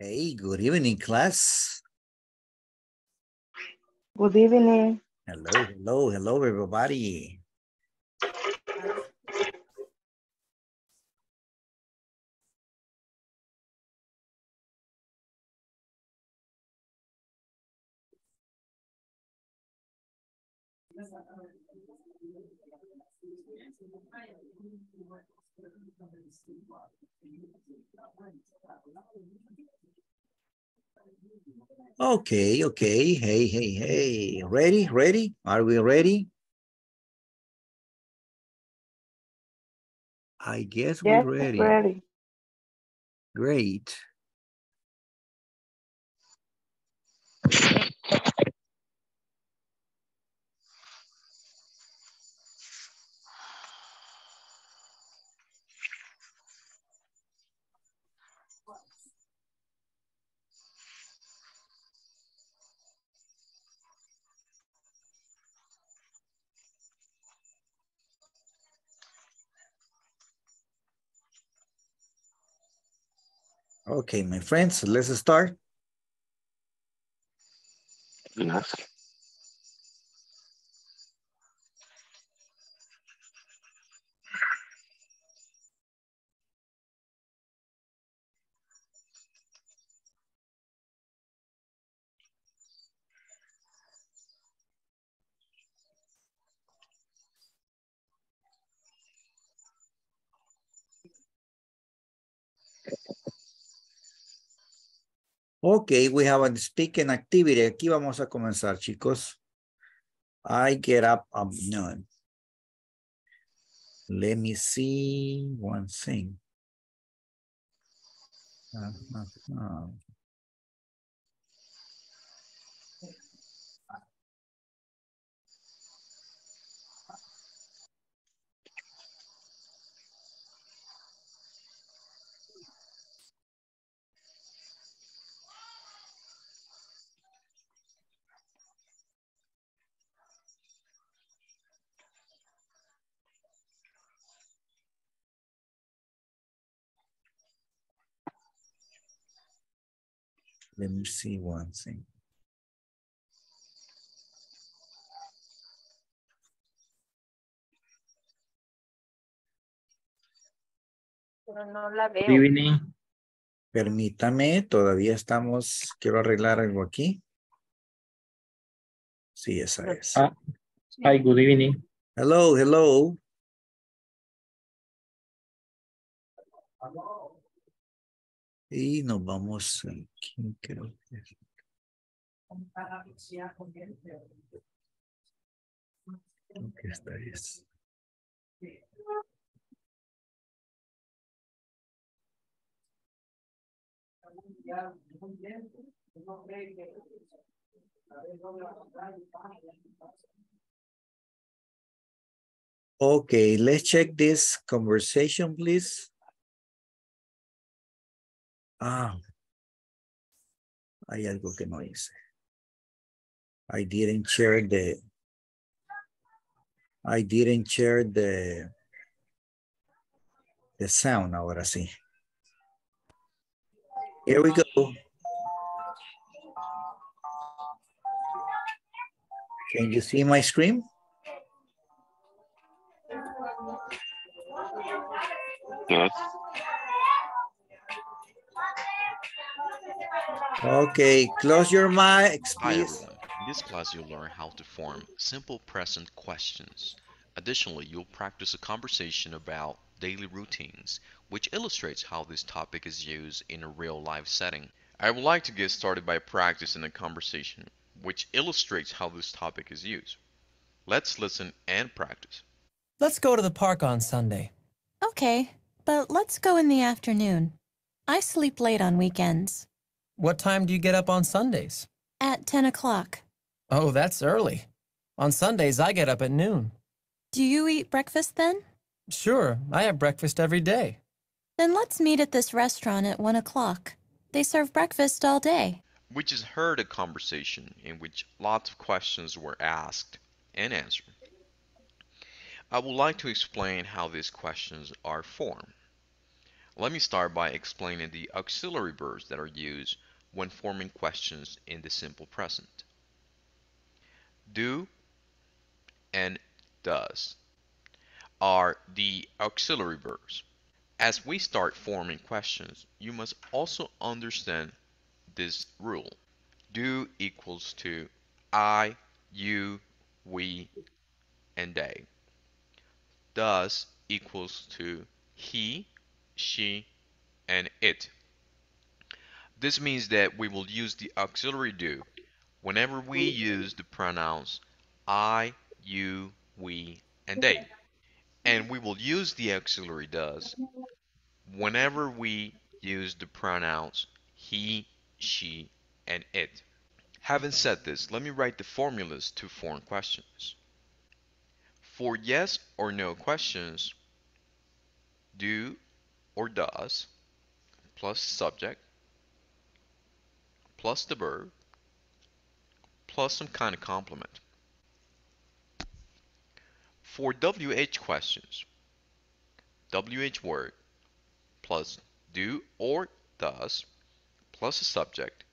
Hey, good evening, class. Good evening. Hello, hello, hello, everybody. Okay, okay. Hey, hey, hey. Ready, ready? Are we ready? I guess Yes, we're ready. ready. Great. Okay, my friends, let's start. Okay, we have a speaking activity. Aquí vamos a comenzar, chicos. I get up at noon. Let me see one thing. Uh, uh, Let me see one thing. Pero no la veo. Good evening. Permítame, todavía estamos, quiero arreglar algo aquí. Sí, esa es. Ah, hi, good evening. Hello, hello. Y nos vamos aquí, creo que. Creo que esta es. Okay, let's check this conversation, please. Ah, hay algo que no hice. I didn't share the. I didn't share the. The sound, ahora sí. Here we go. Can you see my screen? Yes. Okay, close your mics, please. everyone. In this class you'll learn how to form simple present questions. Additionally, you'll practice a conversation about daily routines, which illustrates how this topic is used in a real life setting. I would like to get started by practicing a conversation, which illustrates how this topic is used. Let's listen and practice. Let's go to the park on Sunday. Okay, but let's go in the afternoon. I sleep late on weekends. What time do you get up on Sundays? At 10 o'clock. Oh, that's early. On Sundays, I get up at noon. Do you eat breakfast then? Sure, I have breakfast every day. Then let's meet at this restaurant at 1 o'clock. They serve breakfast all day. We just heard a conversation in which lots of questions were asked and answered. I would like to explain how these questions are formed. Let me start by explaining the auxiliary verbs that are used when forming questions in the simple present. Do and does are the auxiliary verbs. As we start forming questions, you must also understand this rule. Do equals to I, you, we, and they. Does equals to he, she, and it. This means that we will use the auxiliary do whenever we use the pronouns I, you, we, and they. And we will use the auxiliary does whenever we use the pronouns he, she, and it. Having said this, let me write the formulas to form questions. For yes or no questions, do or does plus subject plus the verb plus some kind of complement. For WH questions, WH word plus do or does plus a subject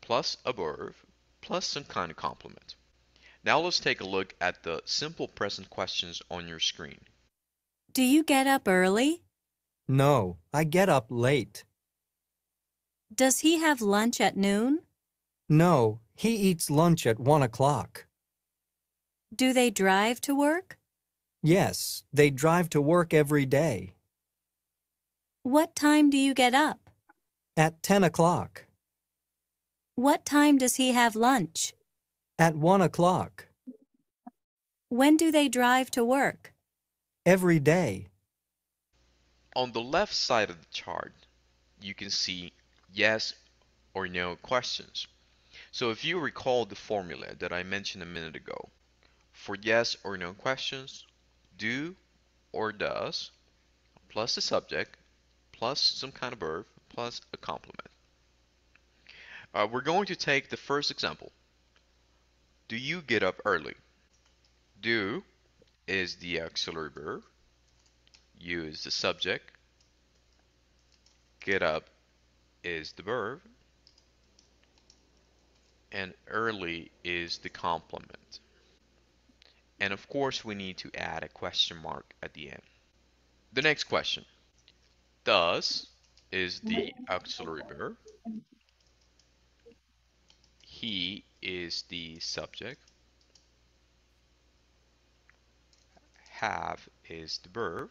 plus a verb plus some kind of complement. Now let's take a look at the simple present questions on your screen. Do you get up early? No, I get up late. Does he have lunch at noon? No, he eats lunch at one o'clock. Do they drive to work? Yes, they drive to work every day. What time do you get up? At ten o'clock. What time does he have lunch? At one o'clock. When do they drive to work? Every day. On the left side of the chart, you can see yes or no questions. So if you recall the formula that I mentioned a minute ago, for yes or no questions, do or does plus the subject plus some kind of verb plus a complement. Uh, we're going to take the first example. Do you get up early? Do is the auxiliary verb. You is the subject. Get up is the verb. And early is the complement. And of course, we need to add a question mark at the end. The next question. Does is the auxiliary verb. He is the subject. Have is the verb.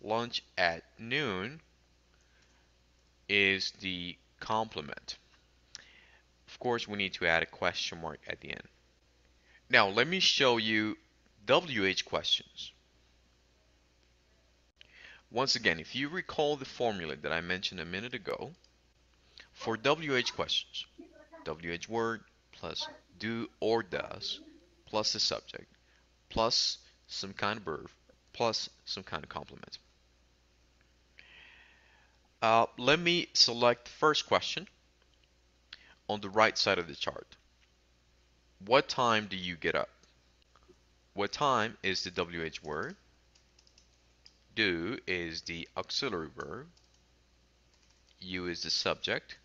Lunch at noon is the complement. Of course, we need to add a question mark at the end. Now, let me show you WH questions. Once again, if you recall the formula that I mentioned a minute ago, for WH questions, WH word plus do or does plus the subject plus some kind of verb plus some kind of complement. Uh, let me select the first question on the right side of the chart. What time do you get up? What time is the WH word? Do is the auxiliary verb. You is the subject.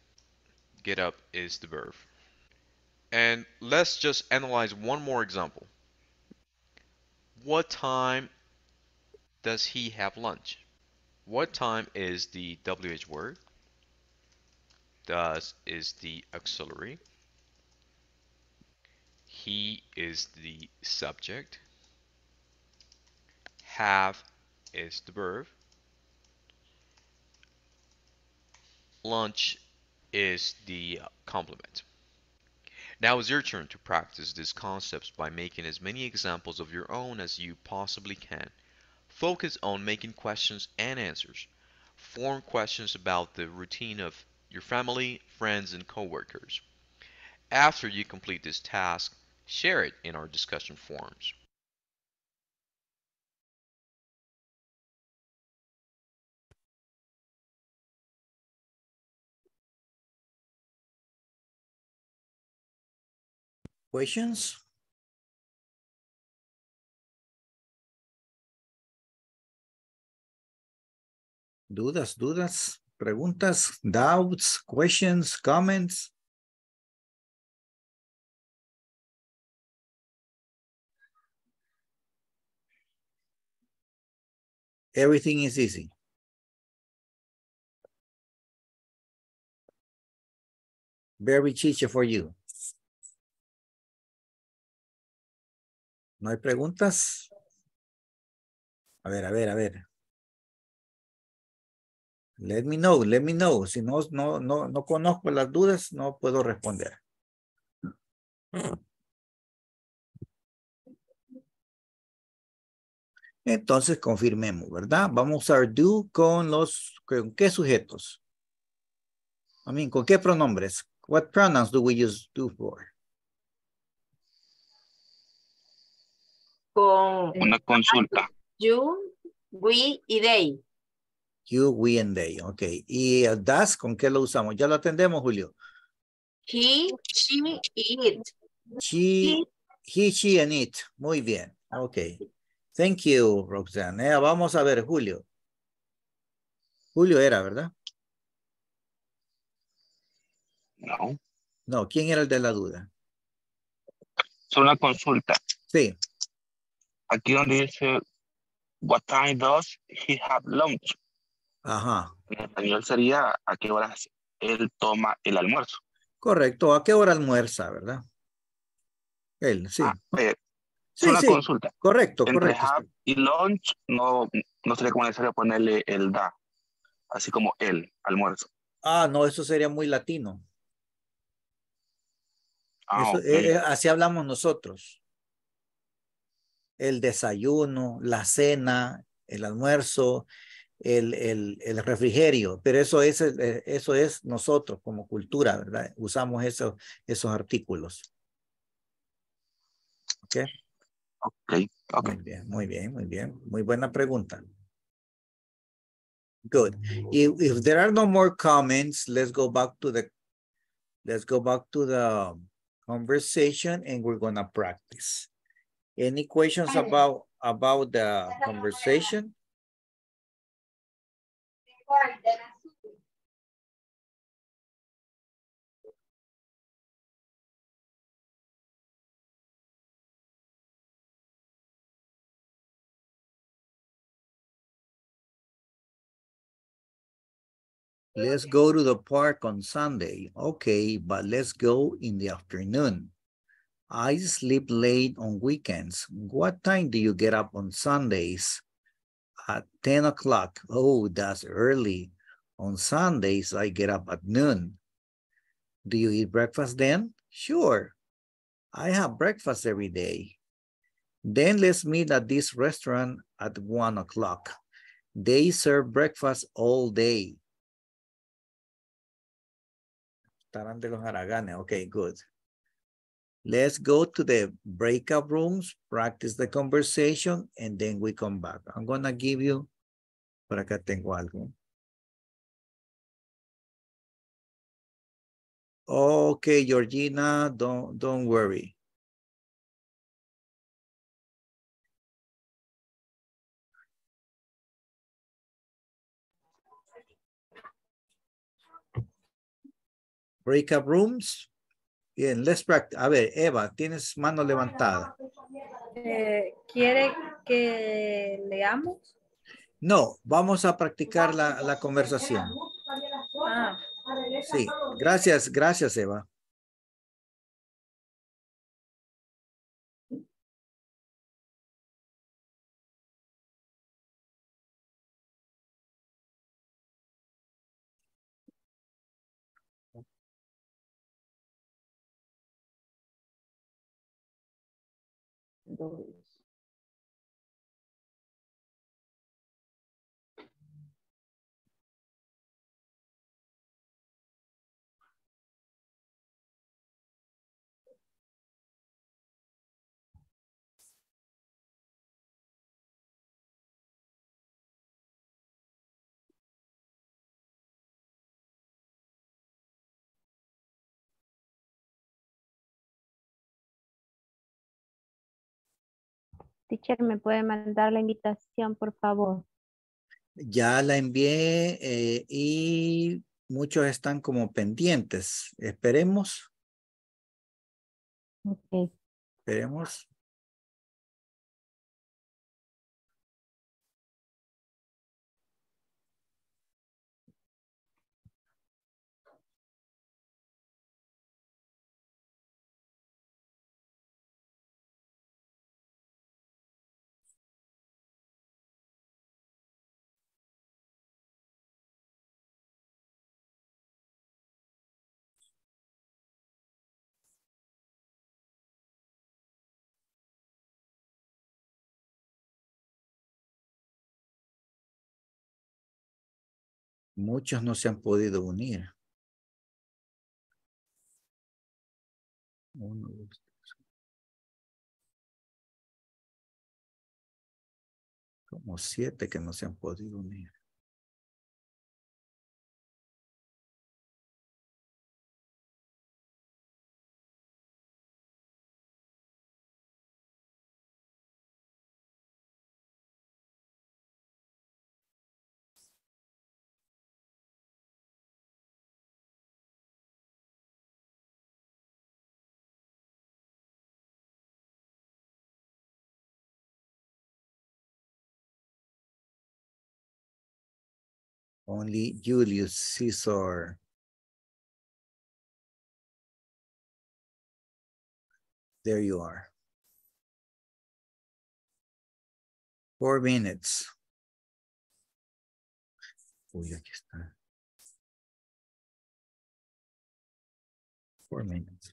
Get up is the verb. And let's just analyze one more example. What time does he have lunch? What time is the WH word? Does is the auxiliary. He is the subject. Have is the verb. Lunch is the complement. Now it's your turn to practice these concepts by making as many examples of your own as you possibly can. Focus on making questions and answers. Form questions about the routine of your family, friends, and coworkers. After you complete this task, share it in our discussion forums. Questions? Dudas, dudas, preguntas, doubts, questions, comments. Everything is easy. Very chiche for you. ¿No hay preguntas? A ver, a ver, a ver. Let me know, let me know. Si no, no, no, no conozco las dudas, no puedo responder. Entonces confirmemos, ¿verdad? Vamos a usar do con los, ¿con qué sujetos? I mean, ¿con qué pronombres? What pronouns do we use do for? Con Una consulta. you, we y they. You, we, and they. Ok. ¿Y el das con qué lo usamos? Ya lo atendemos, Julio. He, she it. She, he, she, and it. Muy bien. Ok. Thank you, Roxanne. Eh, vamos a ver, Julio. Julio era, ¿verdad? No. No, ¿quién era el de la duda? Es una consulta. Sí. Aquí donde dice, what time does he have lunch? Ajá. En español sería, ¿a qué horas él toma el almuerzo? Correcto. ¿A qué hora almuerza, verdad? Él, sí. Ah, es Sí, una sí. consulta. Correcto, Entre correcto. have y lunch no, no sería como necesario ponerle el da. Así como el almuerzo. Ah, no, eso sería muy latino. Ah, Eso, eh, eh, así hablamos nosotros. El desayuno, la cena, el almuerzo, el, el, el refrigerio, pero eso es, eh, eso es nosotros como cultura, ¿verdad? Usamos esos, esos artículos. ¿Ok? ok, ok. Muy bien, muy bien, muy bien. Muy buena pregunta. Good. If, if there are no more comments, let's go back to the, let's go back to the conversation and we're gonna practice. Any questions about, about the conversation? Let's go to the park on Sunday. Okay, but let's go in the afternoon. I sleep late on weekends. What time do you get up on Sundays? At 10 o'clock. Oh, that's early. On Sundays, I get up at noon. Do you eat breakfast then? Sure. I have breakfast every day. Then let's meet at this restaurant at one o'clock. They serve breakfast all day. Estarán de los. Okay, good. Let's go to the breakout rooms, practice the conversation, and then we come back. I'm gonna give you, por acá tengo algo. Okay, Georgina, don't, don't worry. Breakout rooms. Bien, let's practice. A ver, Eva, tienes mano levantada. Eh, ¿Quiere que leamos? No, vamos a practicar la, la conversación. Ah, Sí, gracias, gracias, Eva. 都 Teacher, ¿me puede mandar la invitación, por favor? Ya la envié eh, y muchos están como pendientes. Esperemos, Ok. esperemos. Muchos no se han podido unir. Uno, dos, tres. Como siete que no se han podido unir. Only Julius Caesar. There you are. Four minutes. Uy, aquí está. Four minutes.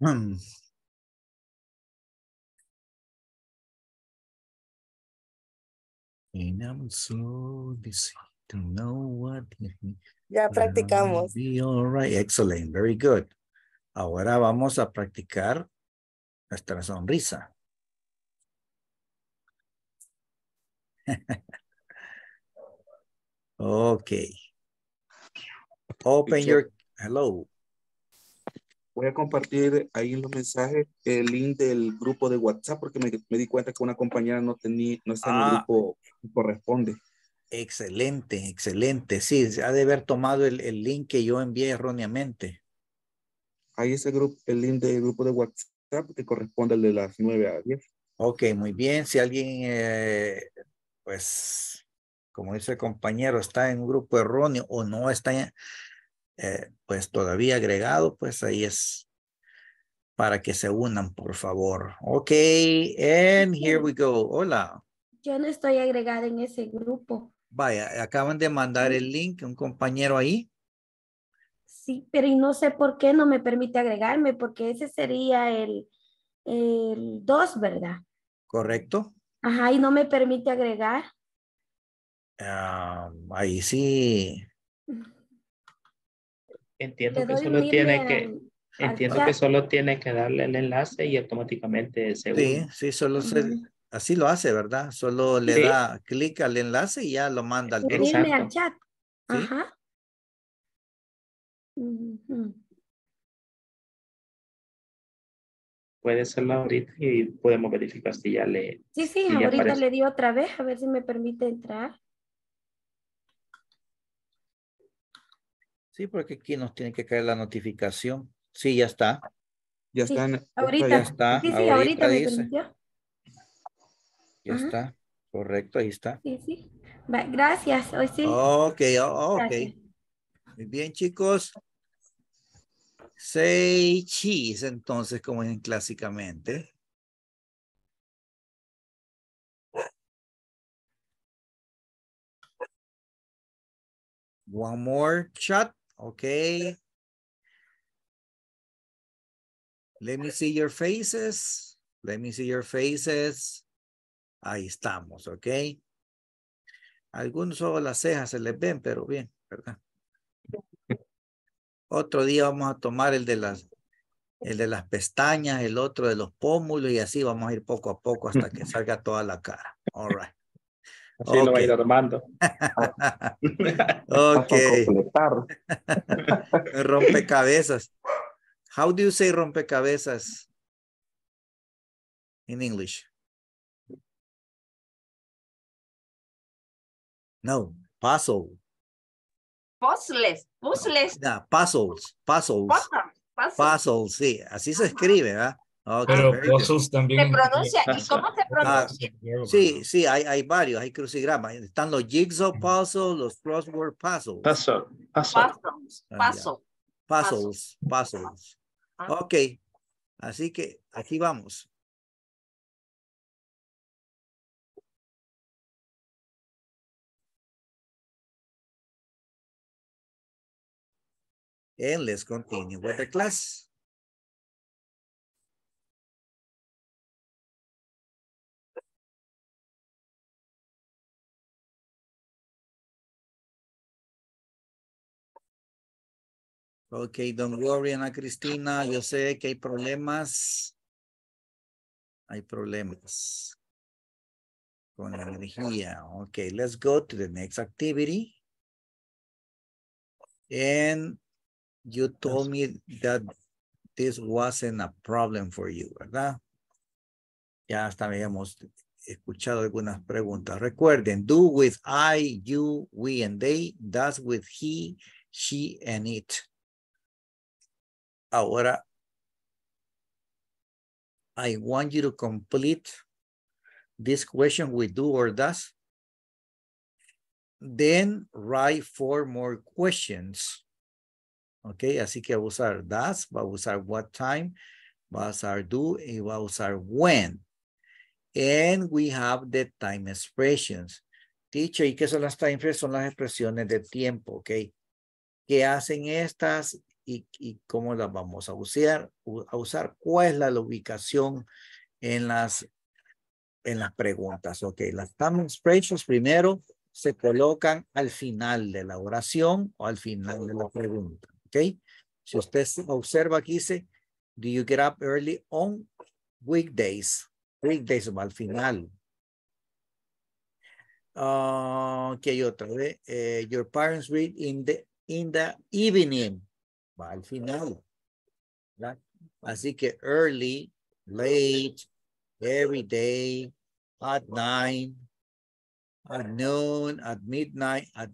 Hmm. And I'm so busy to know what it means. Ya practicamos. Be all right. Excellent. Very good. Ahora vamos a practicar nuestra sonrisa. okay. Open your, hello. Voy a compartir ahí en los mensajes el link del grupo de WhatsApp porque me, me di cuenta que una compañera no tenía, no está en el Ah. grupo que corresponde. Excelente, excelente. Sí, se ha de haber tomado el, el link que yo envié erróneamente. Ahí es el, grupo, el link del grupo de WhatsApp que corresponde al de las 9 a 10. Ok, muy bien. Si alguien, eh, pues, como dice el compañero, está en un grupo erróneo o no está, eh, pues, todavía agregado, pues ahí es para que se unan, por favor. Ok, and here we go. Hola. Yo no estoy agregada en ese grupo. Vaya, acaban de mandar el link, un compañero ahí. Sí, pero y no sé por qué no me permite agregarme, porque ese sería el, el 2, ¿verdad? ¿Correcto? Ajá, y no me permite agregar. Ah, ahí sí. Entiendo que solo tiene que, entiendo que solo tiene que darle el enlace y automáticamente se Sí, une. sí, solo se, así lo hace, ¿verdad? Solo le Sí. da clic al enlace y ya lo manda al grupo. Unirme al chat. Sí. Ajá. Puede hacerlo ahorita y podemos verificar si ya le... Sí, sí, si ahorita aparece. le di otra vez, a ver si me permite entrar. Sí, porque aquí nos tiene que caer la notificación. Sí, ya está. Ya Sí, están. ahorita. Ya está. Sí, sí, ahorita ahorita me dice. permitió. Ya Ajá. está. Correcto, ahí está. Sí, sí. Va, gracias, hoy sí. Ok, oh, ok. Gracias. Muy bien, chicos. Say cheese, entonces, como en clásicamente. One more shot. Okay. Let me see your faces. Let me see your faces. Ahí estamos, ok. Algunos solo las cejas se les ven, pero bien, ¿verdad? Otro día vamos a tomar el de las, el de las pestañas, el otro de los pómulos y así vamos a ir poco a poco hasta que salga toda la cara. All right. Así lo va a ir armando. Ok. completar. rompecabezas. How do you say rompecabezas in English? No, puzzle. Puzzles, puzzles, puzzles, puzzles, puzzles, puzzles. puzzles, sí, así se escribe, ¿verdad? Okay, Pero good. puzzles Se también. pronuncia, ¿y cómo se Ah, pronuncia? sí, sí, hay, hay varios, hay crucigramas. Están los jigsaw puzzles, los crossword puzzles. Paso, paso. Puzzles, Ah, puzzle. Puzzles, puzzles. Ah. Ok, así que aquí vamos. And let's continue with the class. Ok, don't worry, Ana Cristina. Yo sé que hay problemas. Hay problemas con la energía. Ok, let's go to the next activity. And you told me that this wasn't a problem for you, ¿verdad? Ya hasta habíamos escuchado algunas preguntas. Recuerden, do with I, you, we, and they. Does with he, she, and it. Ahora, I want you to complete this question with do or does. Then write four more questions. Ok, así que va a usar does, va a usar what time, va a usar do y va a usar when. And we have the time expressions. Teacher, ¿y qué son las time expressions? Son las expresiones de tiempo, ¿ok? ¿Qué hacen estas y, cómo las vamos a usar, a usar? ¿Cuál es la ubicación en las, en las preguntas? Ok, las time expressions primero se colocan al final de la oración o al final de la pregunta, ¿ok? Si usted observa aquí dice, do you get up early on weekdays? Weekdays al final. Ah, ¿Qué hay otra vez? Eh, your parents read in the, in the evening. Va al final. Así que early, late, every day, at nine, at noon, at midnight, at,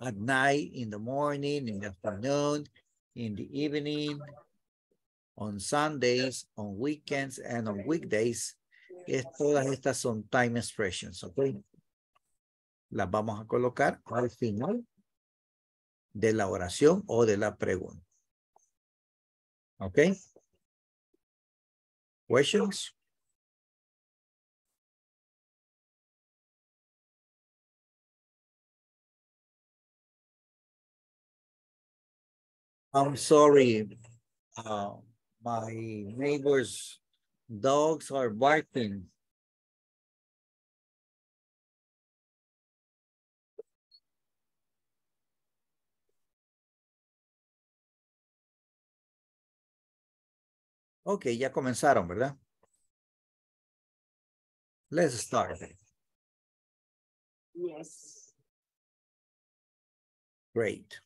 at night, in the morning, in the afternoon, in the evening, on Sundays, on weekends, and on weekdays. Es, todas estas son time expressions, ¿ok? Las vamos a colocar al final de la oración o de la pregunta. ¿Ok? Questions? I'm sorry. Uh, my neighbors' dogs are barking. Ok, ya comenzaron, ¿verdad? Let's start. Yes. Great.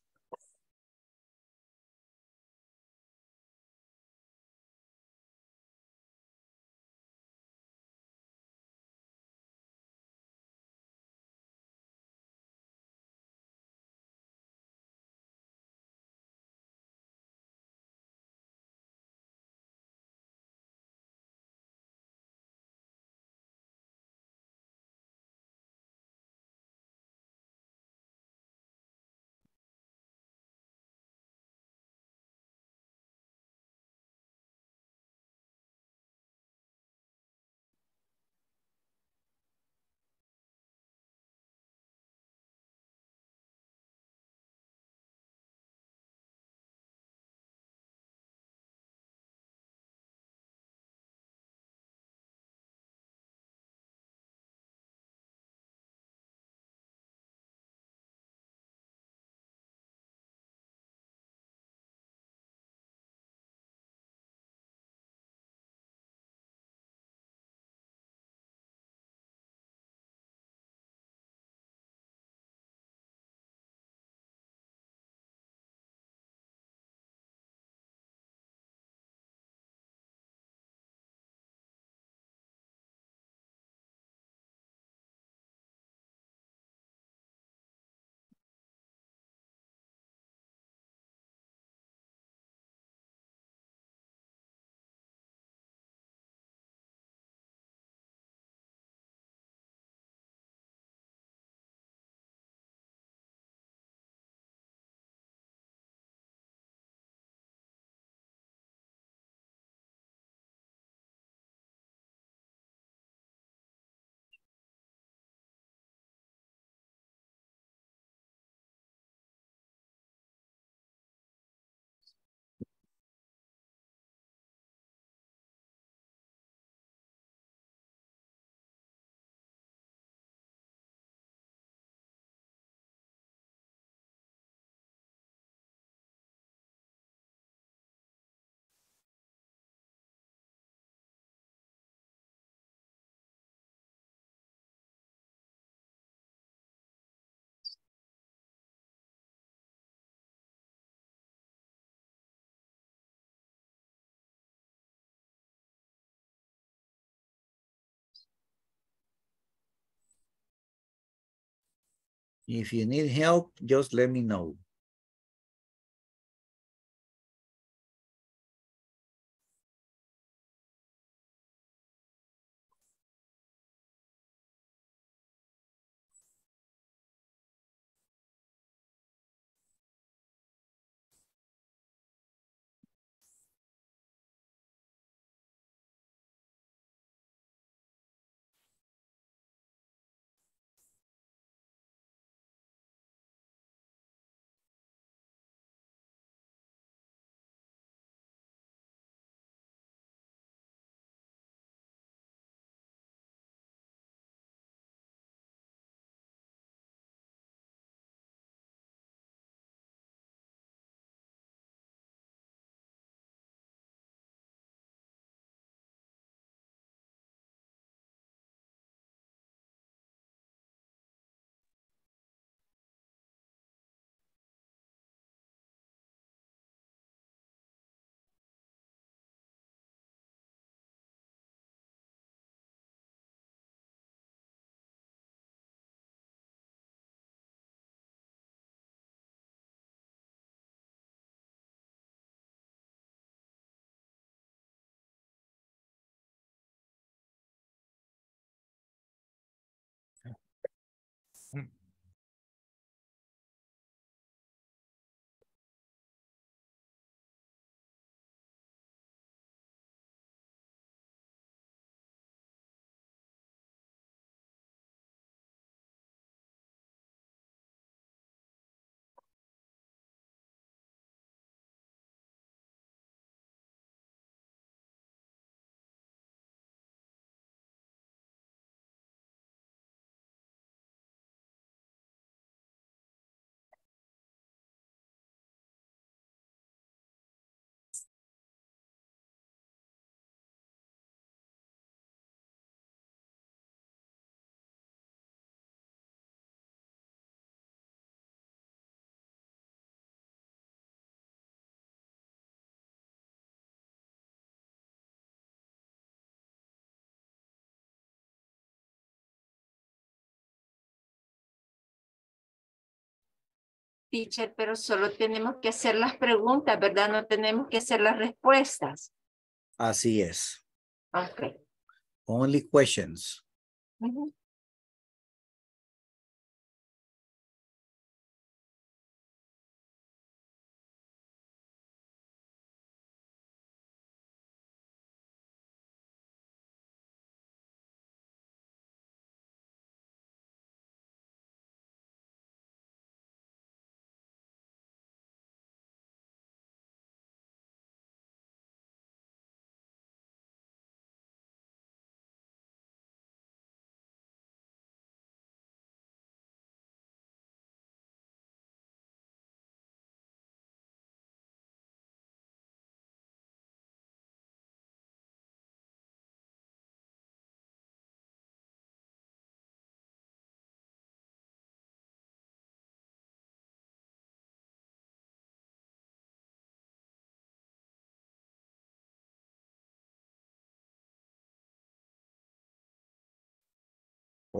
If you need help, just let me know. Mm. Teacher, pero solo tenemos que hacer las preguntas, ¿verdad? No tenemos que hacer las respuestas. Así es. Ok. Only questions.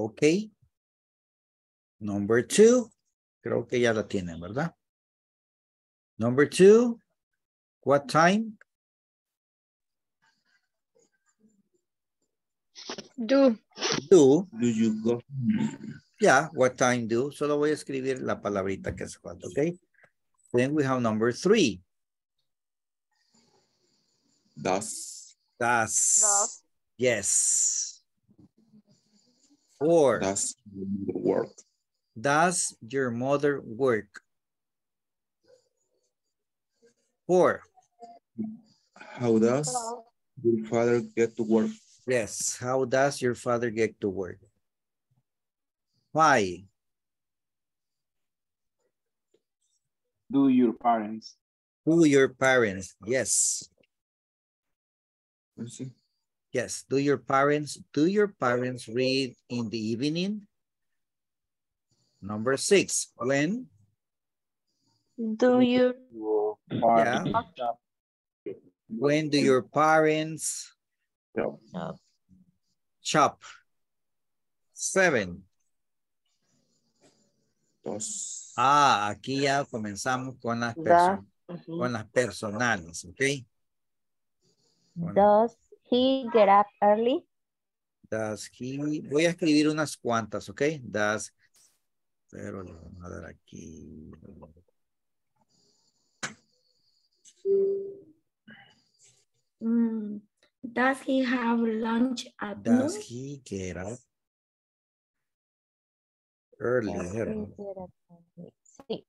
Ok. Number two. Creo que ya la tienen, ¿verdad? Number two. What time? Do. Do. Do you go? Yeah, what time do? Solo voy a escribir la palabrita que hace falta, ¿ok? Then we have number three. Does. Does. Yes. Four. Does work. Does your mother work? Four. How does your father get to work? Yes. How does your father get to work? Why? Do your parents? Who your parents? Yes. Let's see. Yes. Do your parents, do your parents read in the evening? Number six. When? Do you? Yeah. When do your parents shop? Seven. Does. Ah, aquí ya comenzamos con las, Da- con las personales, ¿ok? Does he get up early? Does he, voy a escribir unas cuantas, ¿ok? Does, pero le vamos a dar aquí. Mm, Does he have lunch at noon? Does he get up early? Does he get up early? Sí.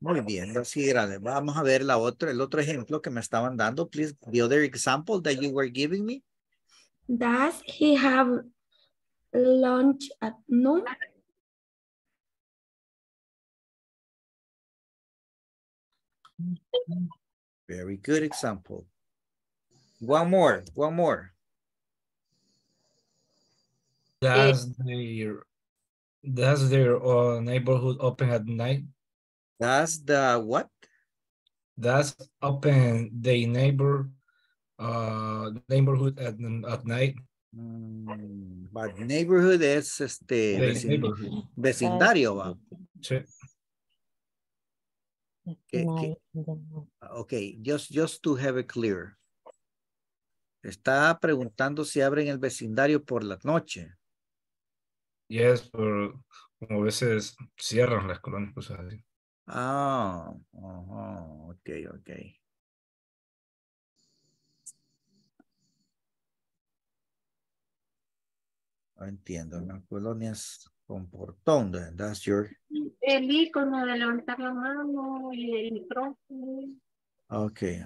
Muy bien, does he? Vamos a ver la otra, el otro ejemplo que me estaban dando, please. The other example that you were giving me. Does he have lunch at noon? Very good example. One more, one more. Does their does their uh, neighborhood open at night? Does the what? Does open the neighbor uh neighborhood at at night? Mm, but neighborhood es este neighborhood. vecindario, va. Sí. Que- Night que- in the morning. ok, just, just to have it clear. Está preguntando si abren el vecindario por la noche. Yes, or Como a veces cierran las colonias, cosas así. Ah, ajá, ok, ok. No entiendo, las colonias con portón, that's your, El icono de levantar la mano y el micrófono. okay.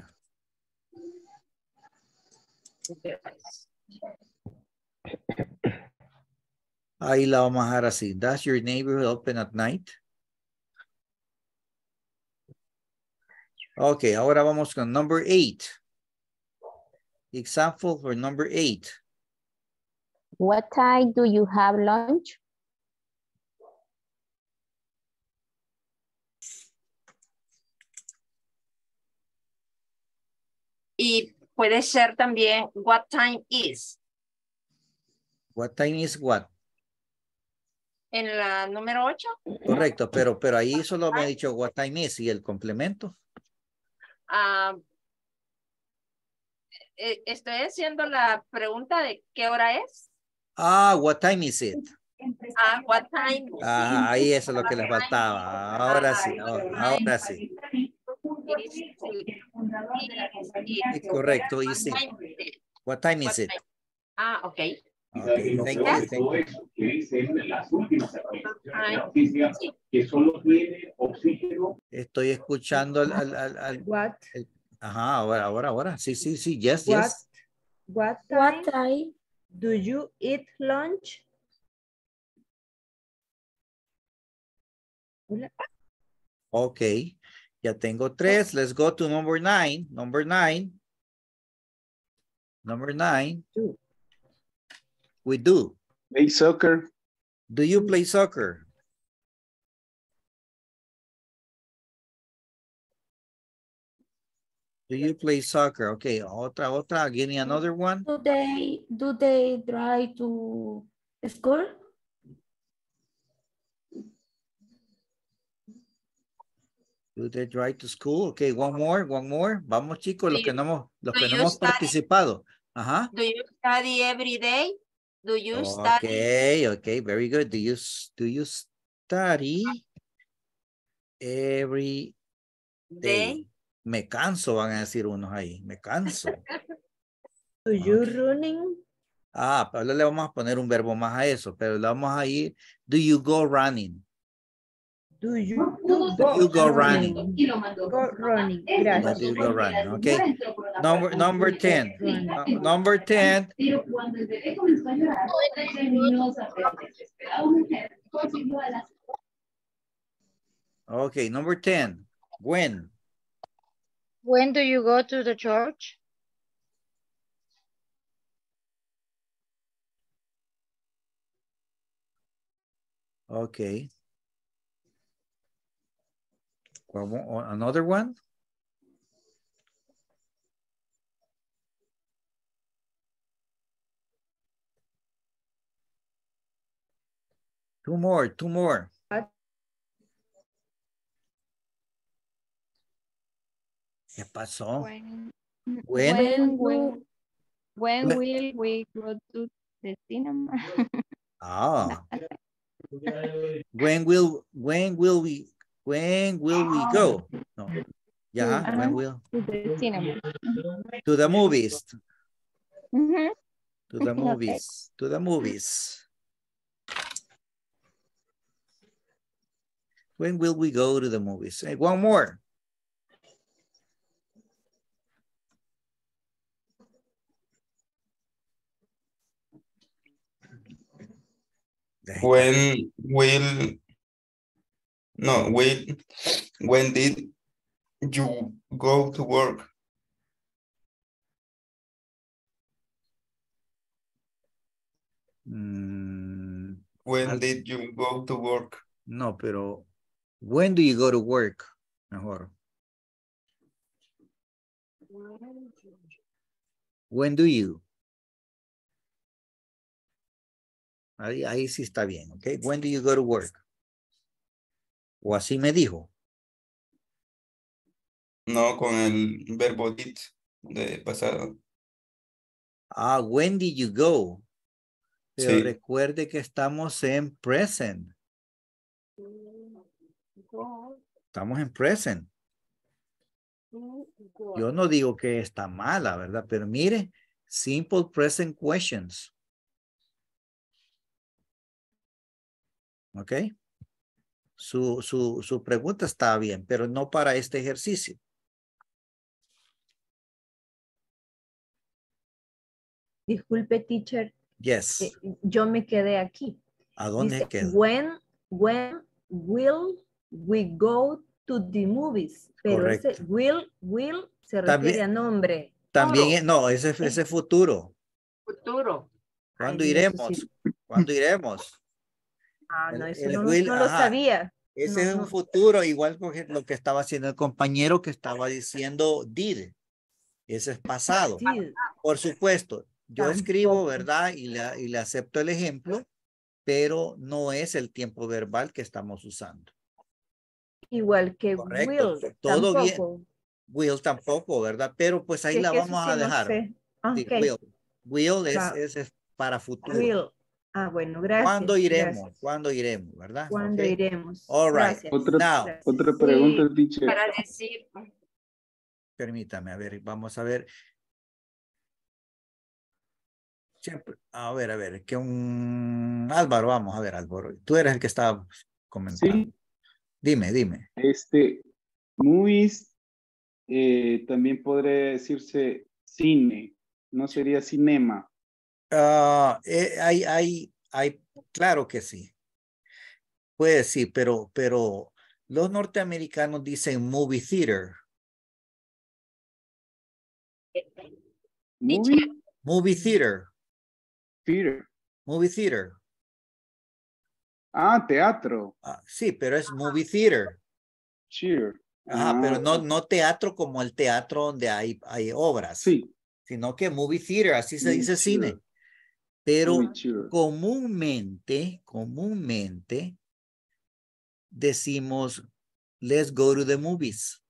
Ahí la vamos a dejar así. Does your neighborhood open at night? Okay, ahora vamos con number eight. Example for number eight. What time do you have lunch? Y puede ser también what time is. What time is what? En la número 8. Correcto, pero, pero ahí solo me ha dicho what time is y el complemento. Ah, eh, estoy haciendo la pregunta de qué hora es. Ah, what time is it? Ah, what time. Ah, ahí eso es lo que le faltaba. Ahora sí, ahora, ahora sí. Correcto, y sí. What time is it? Ah, ok. Okay, thank you, thank you. que dicen las últimas actualizaciones de la noticia que solo tiene oxígeno. Estoy escuchando al, al, al, al- What? el- ajá, ahora, ahora, ahora. Sí, sí, sí, yes, What? yes. What time, What time do you eat lunch? Okay, ya tengo tres. Let's go to number nine. Number nine. Number nine. Do. We do. Play soccer. Do you play soccer? Do you play soccer? Okay, otra, otra. Give me another one. do they do they drive to school? Do they drive to school? Okay, one more, one more. Vamos chicos, los que no hemos, los do que no hemos study? participado. Ajá. Do you study every day? Do you study? Okay, okay, very good. Do you, do you study every day? Day. Me canso, van a decir unos ahí. Me canso. Do you running? Ah, pero le vamos a poner un verbo más a eso, pero le vamos a ir. Do you go running? Do you Do you go running? Go running. What Gracias. do you go running? Okay. Number, number 10. Nu- Number 10. Pero cuando el bebé comenzó a llorar, terminó desesperado consiguió a las Okay, number 10. When? When do you go to the church? Okay. One Another one? Two more, two more. ¿Qué pasó? When, When? when, when, when will we go to the cinema? Ah. When will, when will we, when will we go? No. Yeah, when will? to the cinema. To the movies, Mhm. to the Okay. movies, to the movies. When will we go to the movies? Hey, one more. When will no will when did you go to work? Mm, When Al- did you go to work? no, pero when do you go to work? Mejor. When do you? Ahí, ahí sí está bien, ¿ok? When do you go to work? O así me dijo. No, con el verbo did de pasado. Ah, when did you go? Pero Sí. recuerde que estamos en present. Estamos en present. Yo no digo que está mala, ¿verdad? Pero mire, simple present questions. ¿Ok? Su, su, su pregunta está bien, pero no para este ejercicio. Disculpe, teacher. Yes. eh, yo me quedé aquí. ¿A dónde Dice? When, when will we go to the movies? Pero ese Correcto. will, will se refiere También- a nombre. También, es- no, ese, ese es futuro. Futuro. ¿Cuándo Ay, iremos? sí. ¿Cuándo iremos? Ah, no, eso el no, will, no lo sabía. Ese No, es un futuro, igual que lo que estaba haciendo el compañero que estaba diciendo did. Ese es pasado. Did. Por supuesto, yo escribo. ¿verdad? Y le, y le acepto el ejemplo, pero no es el tiempo verbal que estamos usando. Igual que Correcto, will. todo bien. Will tampoco, ¿verdad? Pero pues ahí es la vamos a no dejar. sé. Ah, Sí, will. Will es, es- es para futuro. Will. Ah, bueno, gracias. ¿Cuándo iremos? gracias. ¿Cuándo iremos? ¿Verdad? ¿Cuándo iremos? All right. Gracias. Otra, Gracias. otra pregunta, teacher. Para decir, permítame, a ver, vamos a ver. Siempre, a ver, a ver, que un Álvaro, vamos a ver, Álvaro. Tú eres el que estaba comentando. Sí, Dime, dime. este, movies, eh, también podría decirse cine, no sería cinema. Ah, eh, hay, hay, hay, claro que sí. Puede sí, pero, pero los norteamericanos dicen movie theater. Movie, Movie theater. theater. Movie theater. Ah, teatro, Ah, sí, pero es movie theater. cheer. Ajá, pero Ah, no, no teatro como el teatro donde hay, hay obras. Sí, Sino que movie theater, así se Movie dice cine. Pero comúnmente, comúnmente decimos, let's go to the movies.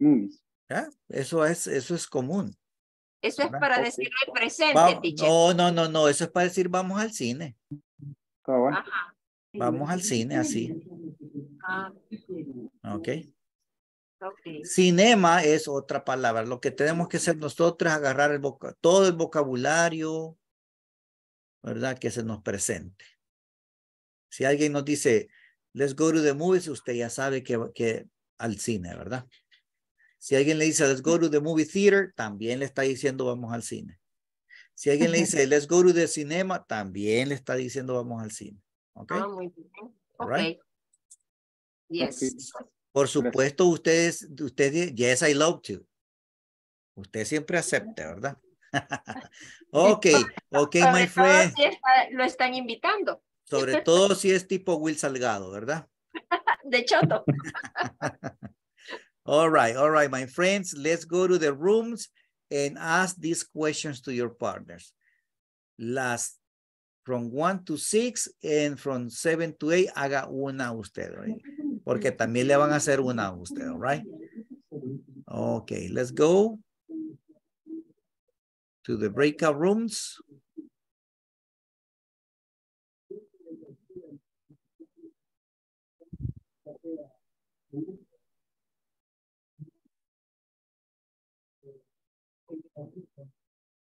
Movies. ¿ya? Eso es, eso es común. eso es ¿verdad? para decirlo en presente, Va- teacher. no, no, no, no, eso es para decir vamos al cine. Ajá. Vamos al cine así. Ah, ¿Ok? Cinema es otra palabra. Lo que tenemos que hacer nosotros es agarrar el todo el vocabulario, ¿verdad? Que se nos presente. Si alguien nos dice, let's go to the movies, usted ya sabe que, que al cine, ¿verdad? Si alguien le dice, let's go to the movie theater, también le está diciendo, vamos al cine. Si alguien le dice, let's go to the cinema, también le está diciendo, vamos al cine. ¿Ok? Ah, muy bien. Ok. Alright. Yes. Por supuesto, ustedes, ustedes, yes, I love to. Usted siempre acepta, ¿verdad? ok, ok, Sobre my friend. si está- lo están invitando. Sobre todo si es tipo Will Salgado, ¿verdad? De choto. All right, all right, my friends. Let's go to the rooms and ask these questions to your partners. Las from one to six and from seven to eight, haga una usted, right? Porque también le van a hacer una a usted, all right? Okay, let's go to the breakout rooms.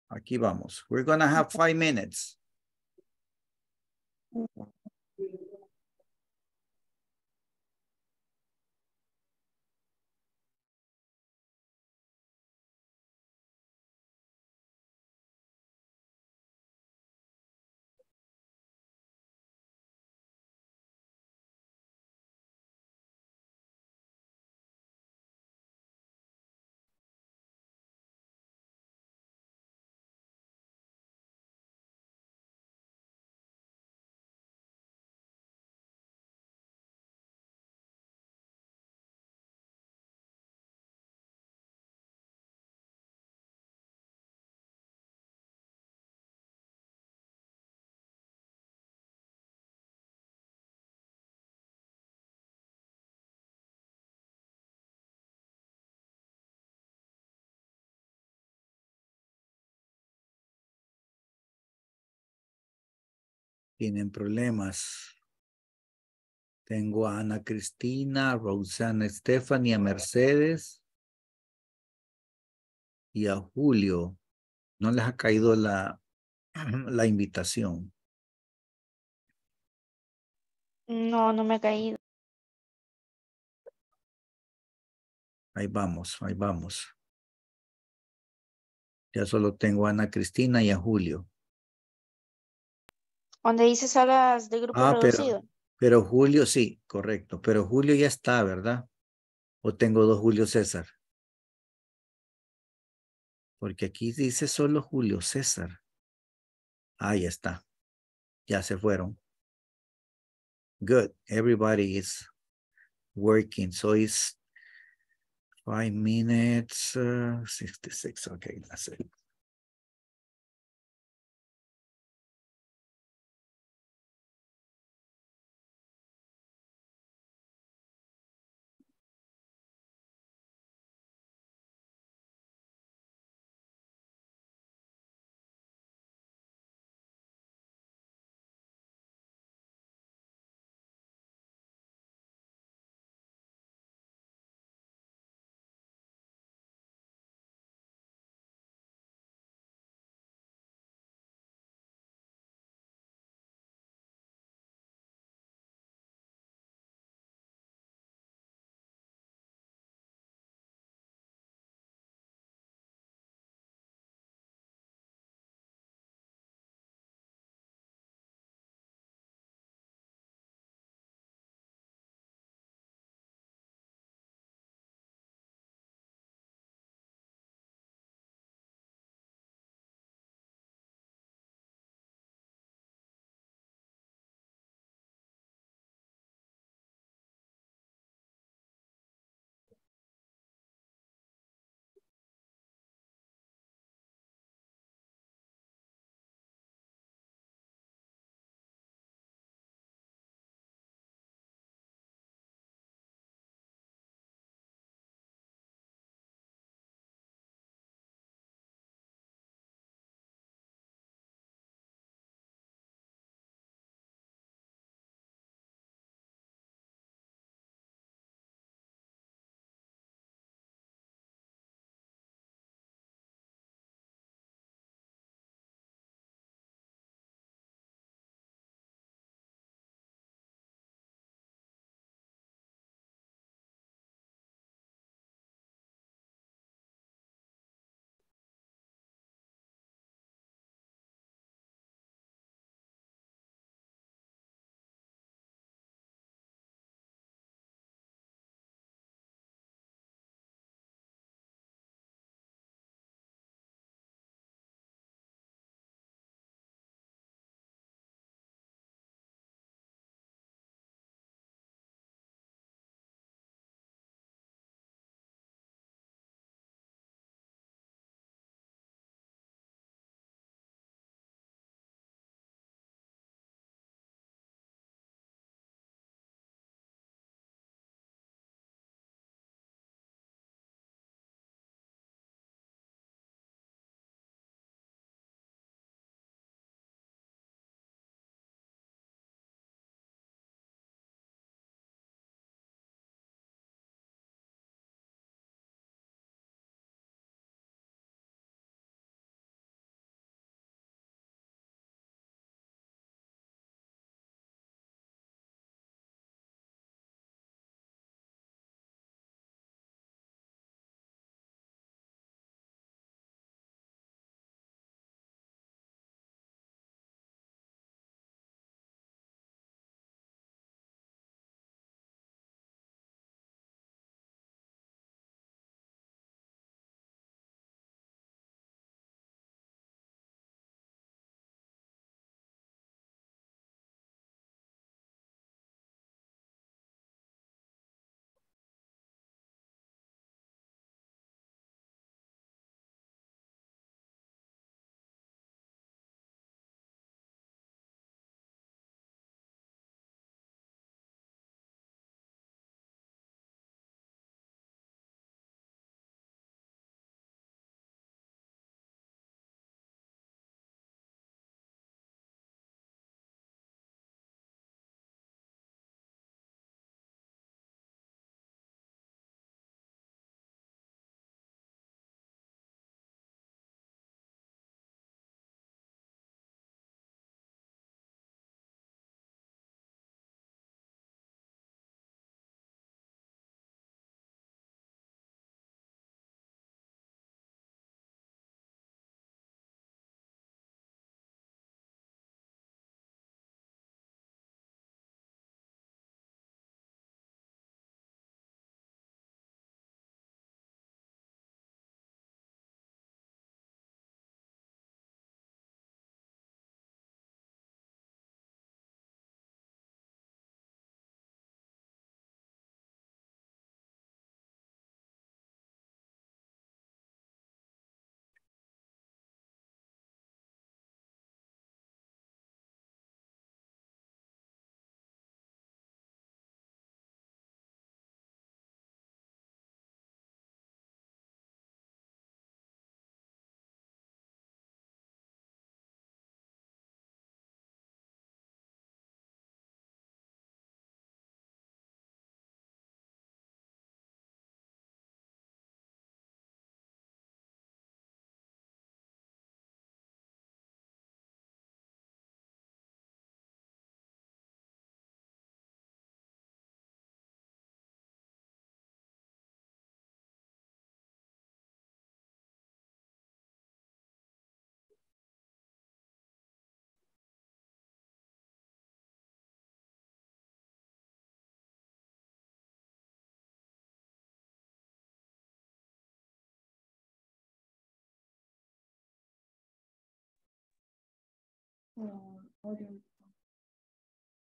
Aquí vamos. We're gonna have five minutes. Tienen problemas. Tengo a Ana Cristina, a Rosana Stephanie, a Mercedes y a Julio. No les ha caído la, la invitación. No, no me ha caído. Ahí vamos, ahí vamos. Ya solo tengo a Ana Cristina y a Julio. Donde dice salas de grupo Ah, reducido. pero, pero Julio sí, correcto. Pero Julio ya está, ¿verdad? O tengo dos Julio César. Porque aquí dice solo Julio César. Ah, ya está. Ya se fueron. Good. Everybody is working. So it's five minutes, uh, 66. Okay, that's it.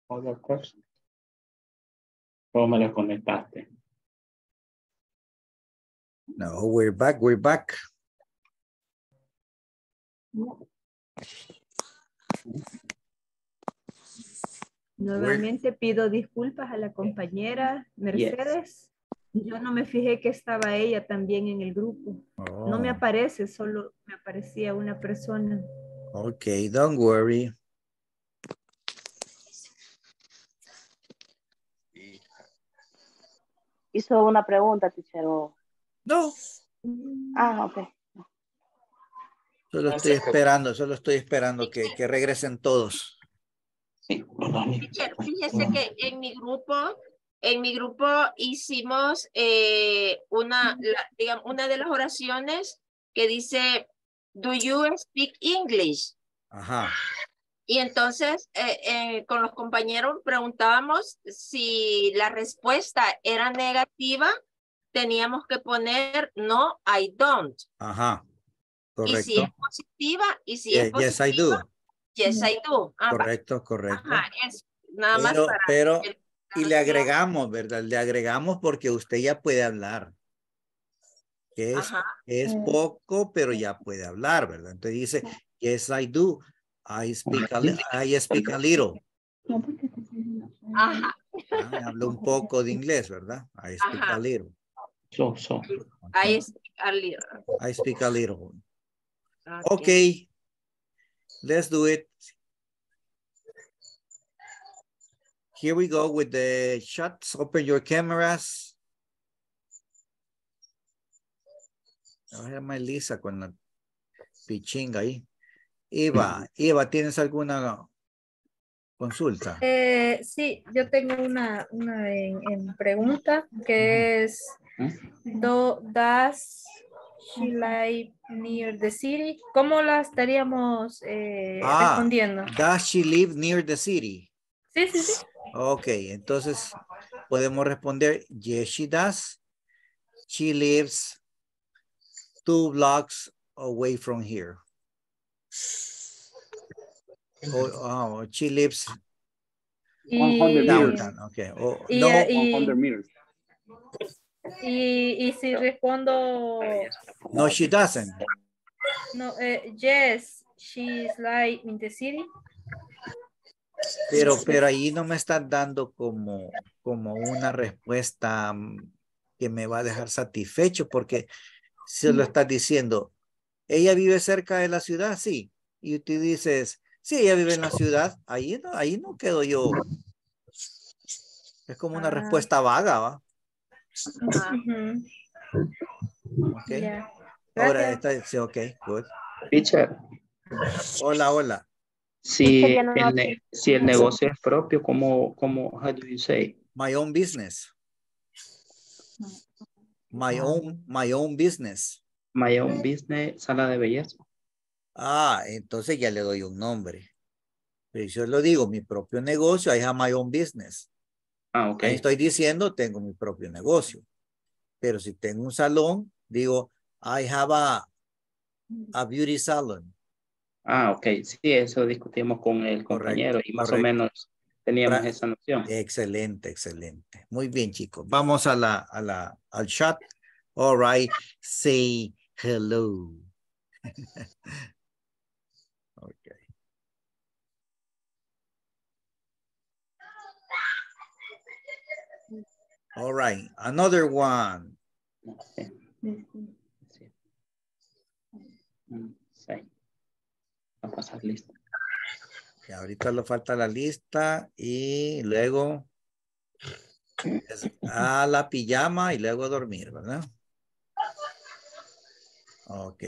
Other question. ¿Cómo me lo conectaste? No, we're back, we're back. Nuevamente pido disculpas a la compañera Mercedes. Yo no me fijé que estaba ella también en el grupo. No me Oh. aparece, solo me aparecía una persona. Okay, don't worry. Hizo una pregunta, teacher. No. Ah, ok. Solo estoy esperando, solo estoy esperando que, que regresen todos. Teacher, Fíjese que en mi grupo, en mi grupo hicimos eh, una, la- digamos, una de las oraciones que dice, do you speak English? Ajá. Y entonces eh, eh, con los compañeros preguntábamos si la respuesta era negativa, teníamos que poner no, I don't. Ajá. Y si es Correcto. positiva, y si Ye- es Yes, I do. positiva, yes, I do. Ah, va. Correcto, correcto. Ajá, es nada más Pero, para pero, y le agregamos, ¿verdad? Le agregamos porque usted ya puede hablar. Que es, es poco, pero ya puede hablar, ¿verdad? Entonces dice, yes, I do. I speak a, li- I speak a little. Ajá. Ah, Hablo un poco de inglés, ¿verdad? I speak Ajá. a little. So, so. Ahí es a little. I speak a little. Ok. Okay. Let's do it. Here we go with the shots. Open your cameras. Ahora más lisa con la pichinga ahí. Eva, Eva, ¿tienes alguna consulta? Eh, sí, yo tengo una, una en, en pregunta que es do, Does she live near the city? ¿Cómo la estaríamos eh, Ah, respondiendo? Does she live near the city? Sí, sí, sí. Ok, entonces podemos responder, yes, she does. She lives two blocks away from here. O- oh, she lives 100 meters. downtown, okay. O- Y- no, y- 100 meters. Y, y si respondo, no, she doesn't. no, eh, yes, she's like in the city. Pero, pero ahí no me están dando como, como una respuesta que me va a dejar satisfecho porque se lo estás diciendo, ella vive cerca de la ciudad, sí. Y tú dices, sí, ella vive en la ciudad, ahí no, ahí no quedo yo. Es como una Ah. respuesta vaga, ¿va? Ujú. Ok. Ya. Ahora esta, sí, ok, good. Teacher, Hola, hola. si el, si el negocio es propio, ¿cómo, cómo, how do you say? My own business. My own, my own business. My own business, sala de belleza. Ah, entonces ya le doy un nombre. Pero yo lo digo, mi propio negocio, I have my own business. Ah, ok. Ahí estoy diciendo, tengo mi propio negocio. Pero si tengo un salón, digo, I have a, a beauty salon. Ah, ok. Sí, eso discutimos con el compañero y más o correcto. menos teníamos esa noción. Excelente, excelente. Muy bien, chicos. Vamos a la, a la, al chat. All right. Say hello. okay. All right. Another one. Mm, Sí. Va a pasar lista. Y ahorita le falta la lista y luego a la pijama y luego a dormir, ¿verdad? Ok.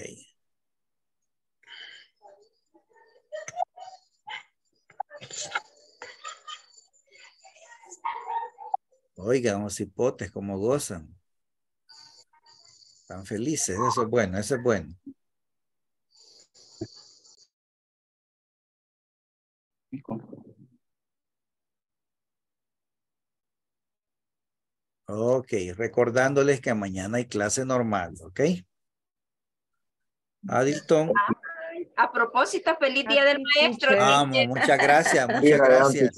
Oigan, los hipotes, como gozan. Están felices, eso es bueno, eso es bueno. Ok, recordándoles que mañana hay clase normal, ¿ok? Addington, A propósito, feliz día del maestro. Vamos, muchas gracias, muchas gracias.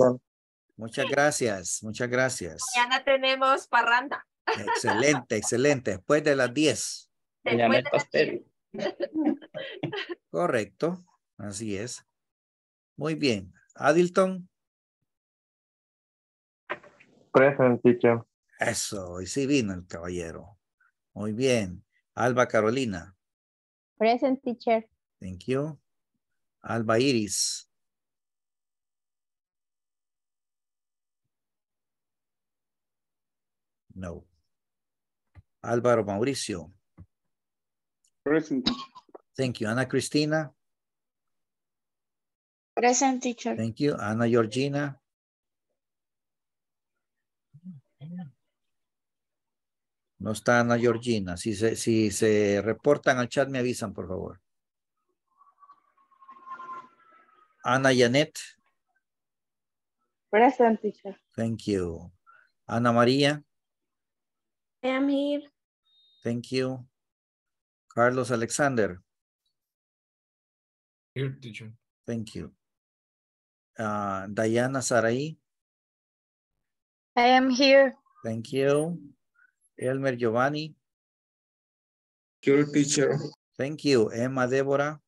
Muchas gracias, muchas gracias. Mañana tenemos parranda. Excelente, excelente. Después de las 10. Mañana el Después de pastel. Correcto, así es. Muy bien. Adilton, Present, teacher. eso, hoy sí vino el caballero. Muy bien. Alba Carolina, Present teacher. thank you. Alba Iris, no. Álvaro Mauricio, Present, thank you. Ana Cristina, Present teacher. thank you. Ana Georgina, no está Ana Georgina. Si se, si se reportan al chat, me avisan, por favor. Ana Janet, Present teacher. thank you. Ana María, I am here. thank you. Carlos Alexander, Here, teacher. thank you. Ah, Diana Saraí, I am here. thank you. Elmer Giovanni, Here, teacher. thank you. Emma Débora,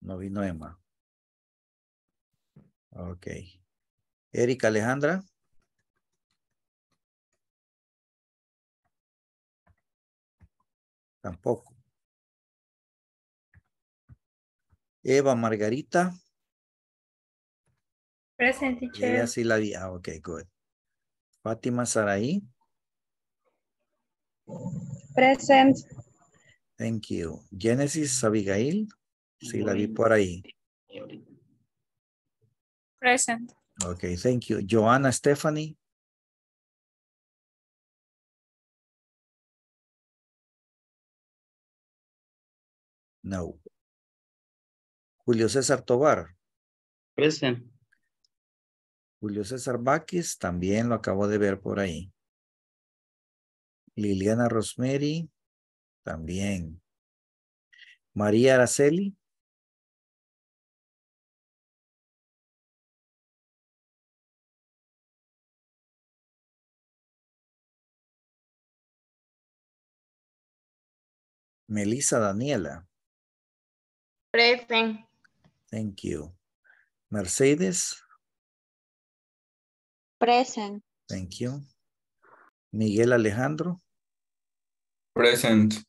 no vino Emma. Ok. Erika Alejandra, tampoco. Eva Margarita, Present teacher. ella sí la vi. Ah, ok, good. Fátima Saraí, Present. thank you. Genesis Abigail, sí la vi por ahí. Present. Ok, thank you. Joanna Stephanie, no. Julio César Tobar, Present. Julio César Vázquez, también lo acabo de ver por ahí. Liliana Rosemary, también. María Araceli, Melissa Daniela, Present. Thank you. Mercedes, Present. thank you. Miguel Alejandro, Present.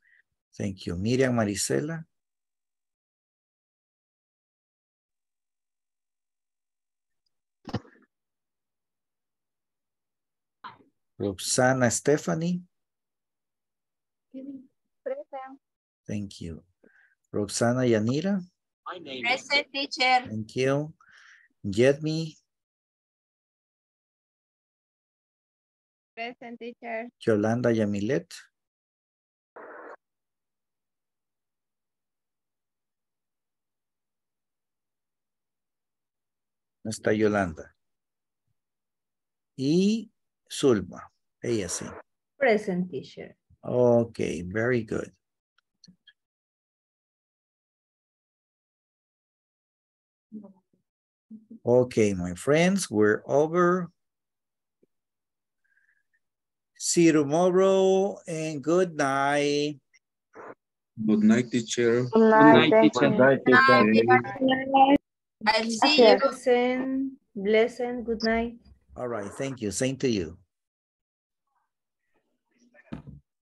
thank you. Miriam Marisela, Roxana Stephanie, Present. thank you. Roxana Yanira, Present teacher. thank you. Jedmi, Present teacher. Yolanda Yamilet, no está Yolanda. Y Zulma, ella sí. Present teacher. Okay, very good. Okay, my friends, we're over. See you tomorrow and good night. Good night, teacher. Good night, Good night, teacher. I'll see you. Blessing, blessing, good night. All right, thank you. Same to you.